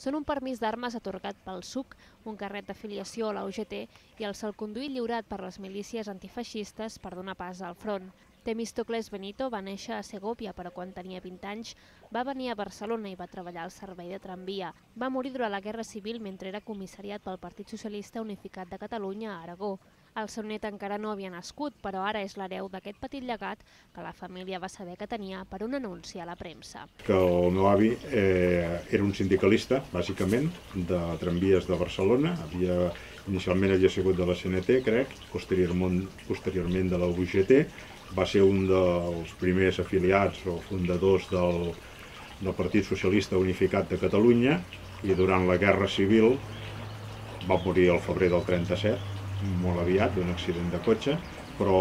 Són un permís d'armes atorgat pel SUC, un carret d'afiliació a la UGT i el salconduit lliurat per les milícies antifeixistes per donar pas al front. Temistocles Benito va néixer a Segovia, però quan tenia 20 anys va venir a Barcelona i va treballar al servei de tramvia. Va morir durant la Guerra Civil mentre era comissariat pel Partit Socialista Unificat de Catalunya a Aragó. El seu net encara no havia nascut, però ara és l'hereu d'aquest petit llegat que la família va saber que tenia per un anunci a la premsa. Que el meu avi eh, era un sindicalista, bàsicament, de tramvies de Barcelona. Havia, inicialment havia sigut de la CNT, crec, posteriorment, posteriorment de la UGT. Va ser un dels primers afiliats o fundadors del, del Partit Socialista Unificat de Catalunya i durant la Guerra Civil va morir al febrer del 37 molt aviat d'un accident de cotxe, però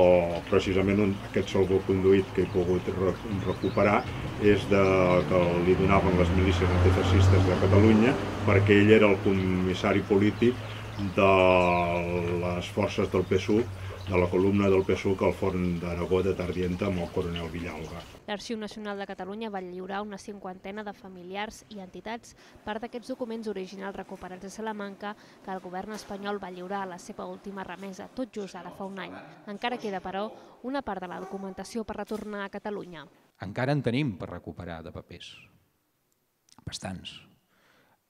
precisament un, aquest salvoconduït que he pogut re recuperar és de, que li donaven les milícies antifascistes de Catalunya perquè ell era el comissari polític de les forces del PSUV de la columna del PSUC al Forn d'Aragó de Tardienta amb el coronel Villalba. L'Arxiu Nacional de Catalunya va lliurar una cinquantena de familiars i entitats part d'aquests documents originals recuperats a Salamanca que el govern espanyol va lliurar a la seva última remesa, tot just ara fa un any. Encara queda, però, una part de la documentació per retornar a Catalunya. Encara en tenim per recuperar de papers. Bastants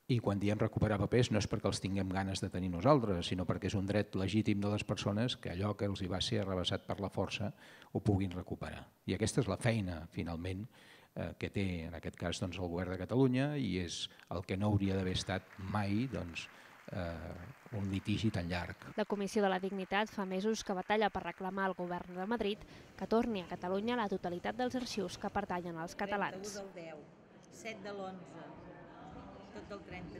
i quan diem recuperar papers no és perquè els tinguem ganes de tenir nosaltres, sinó perquè és un dret legítim de les persones que allò que els hi va ser arrabassat per la força ho puguin recuperar. I aquesta és la feina, finalment, eh, que té en aquest cas doncs, el govern de Catalunya i és el que no hauria d'haver estat mai doncs, eh, un litigi tan llarg. La Comissió de la Dignitat fa mesos que batalla per reclamar al govern de Madrid que torni a Catalunya la totalitat dels arxius que pertanyen als catalans. 31 del 10, 7 de l'11, adult rent to